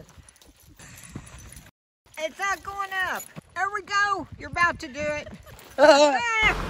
good. It's not going up. There we go. You're about to do it.